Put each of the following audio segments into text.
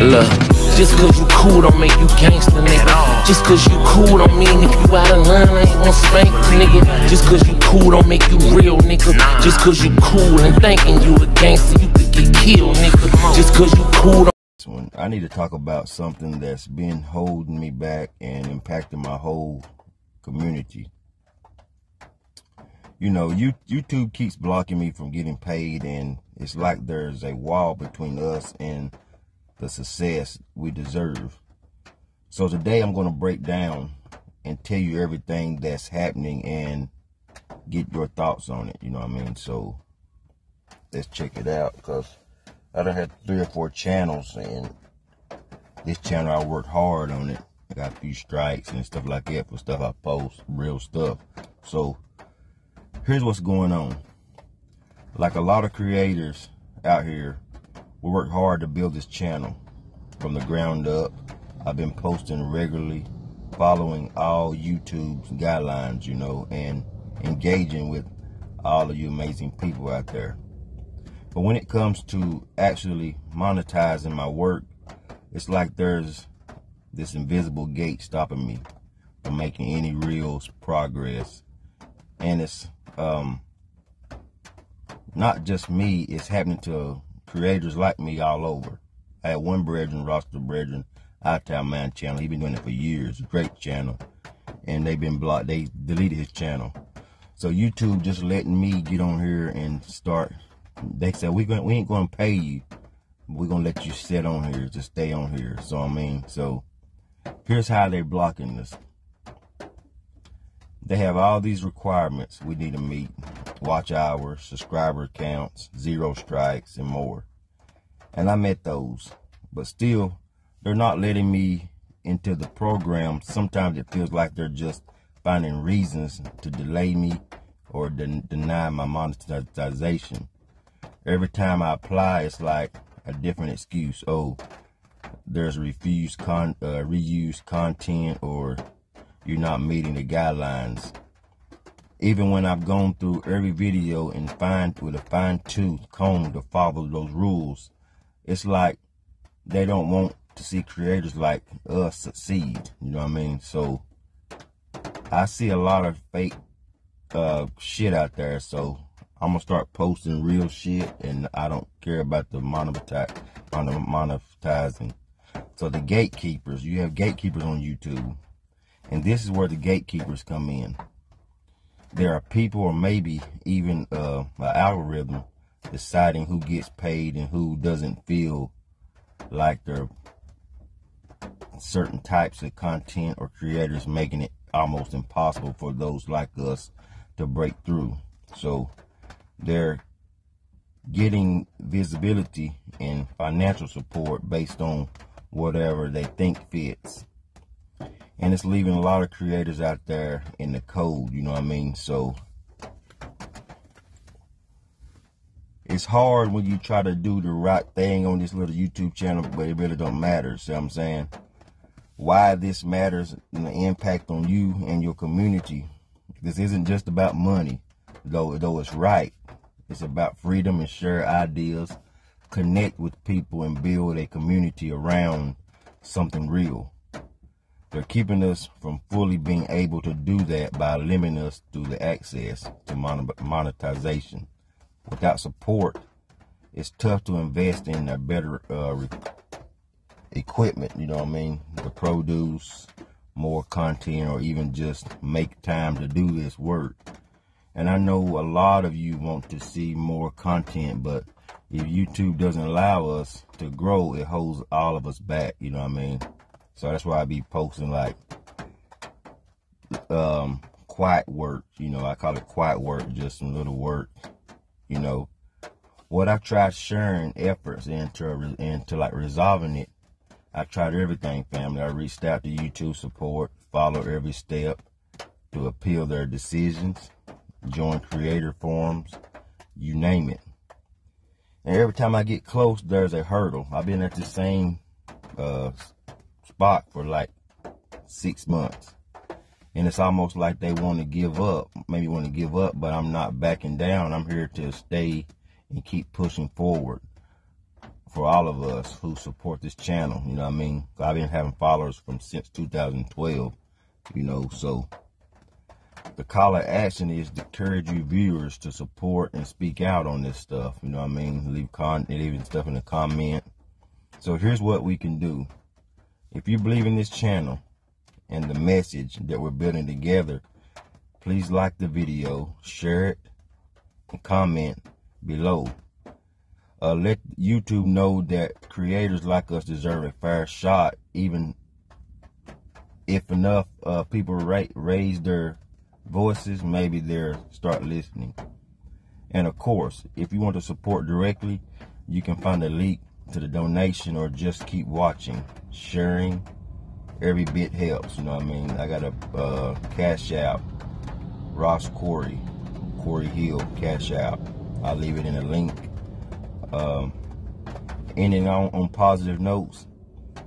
Look, just cause you cool don't make you gangster, nigga. Just cause you cool don't mean if you out of line, I ain't gon' spank you, nigga. Just cause you cool don't make you real, nigga. Just cause you cool and thinking you a gangster, you could get killed, nigga. Just cause you cool don't one. I need to talk about something that's been holding me back and impacting my whole community. You know, you, YouTube keeps blocking me from getting paid, and it's like there's a wall between us and the success we deserve. So today I'm going to break down and tell you everything that's happening and get your thoughts on it. You know what I mean? So let's check it out because I done had three or four channels and this channel I worked hard on it. I got a few strikes and stuff like that for stuff I post, real stuff. So here's what's going on. Like a lot of creators out here, we worked hard to build this channel from the ground up. I've been posting regularly, following all YouTube's guidelines, you know, and engaging with all of you amazing people out there. But when it comes to actually monetizing my work, it's like there's this invisible gate stopping me from making any real progress. And it's um, not just me, it's happening to creators like me all over. I had one brethren, Roster Brethren, I Town Man channel. He's been doing it for years. Great channel. And they've been blocked. They deleted his channel. So YouTube just letting me get on here and start. They said we going we ain't gonna pay you. We're gonna let you sit on here, just stay on here. So I mean, so here's how they're blocking this. They have all these requirements we need to meet. Watch hours, subscriber counts, zero strikes, and more. And I met those. But still, they're not letting me into the program. Sometimes it feels like they're just finding reasons to delay me or de deny my monetization. Every time I apply, it's like a different excuse. Oh, there's refused con uh, reused content or you're not meeting the guidelines. Even when I've gone through every video and fine with a fine tooth comb to follow those rules, it's like they don't want to see creators like us succeed. You know what I mean? So I see a lot of fake uh, shit out there. So I'm gonna start posting real shit, and I don't care about the monetizing. So the gatekeepers, you have gatekeepers on YouTube, and this is where the gatekeepers come in. There are people, or maybe even uh, an algorithm, deciding who gets paid and who doesn't feel like they're certain types of content or creators making it almost impossible for those like us to break through. So they're getting visibility and financial support based on whatever they think fits. And it's leaving a lot of creators out there in the cold, you know what I mean? So it's hard when you try to do the right thing on this little YouTube channel, but it really don't matter. See what I'm saying? Why this matters and the impact on you and your community. This isn't just about money, though though it's right. It's about freedom and share ideas, connect with people and build a community around something real. They're keeping us from fully being able to do that by limiting us through the access to monetization. Without support, it's tough to invest in a better uh, equipment, you know what I mean? To produce more content or even just make time to do this work. And I know a lot of you want to see more content, but if YouTube doesn't allow us to grow, it holds all of us back, you know what I mean? So that's why I be posting like um quiet work, you know, I call it quiet work, just some little work, you know. What I tried sharing efforts into into like resolving it, I tried everything, family. I reached out to YouTube support, followed every step to appeal their decisions join creator forums, you name it. And every time I get close, there's a hurdle. I've been at the same uh, spot for like six months. And it's almost like they want to give up, maybe want to give up, but I'm not backing down. I'm here to stay and keep pushing forward. for all of us who support this channel. You know what I mean? I've been having followers from since 2012, you know, so the call of action is to encourage you viewers to support and speak out on this stuff. You know what I mean? Leave con leaving stuff in the comment. So here's what we can do. If you believe in this channel and the message that we're building together, please like the video, share it, and comment below. Uh, let YouTube know that creators like us deserve a fair shot, even if enough uh, people ra raise their voices, maybe they'll start listening. And of course, if you want to support directly, you can find a link to the donation or just keep watching, sharing. Every bit helps, you know what I mean? I got a uh, cash out, Ras Cory, Corey Hill cash out. I'll leave it in a link. Um, ending on, on positive notes.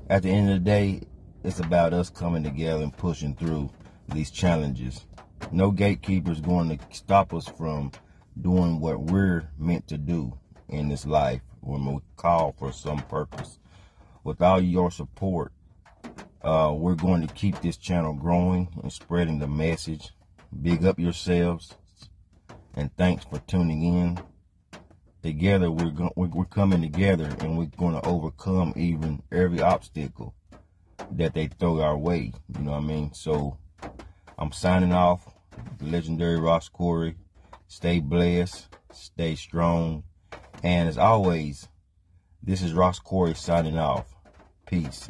At the end of the day, it's about us coming together and pushing through these challenges. No gatekeeper is going to stop us from doing what we're meant to do in this life when we call for some purpose. Without your support, uh, we're going to keep this channel growing and spreading the message. Big up yourselves and thanks for tuning in. Together, we're, go- we're coming together and we're going to overcome even every obstacle that they throw our way. You know what I mean? So I'm signing off. Legendary Ras Cory. Stay blessed. Stay strong. And as always, this is Ras Cory signing off. Peace.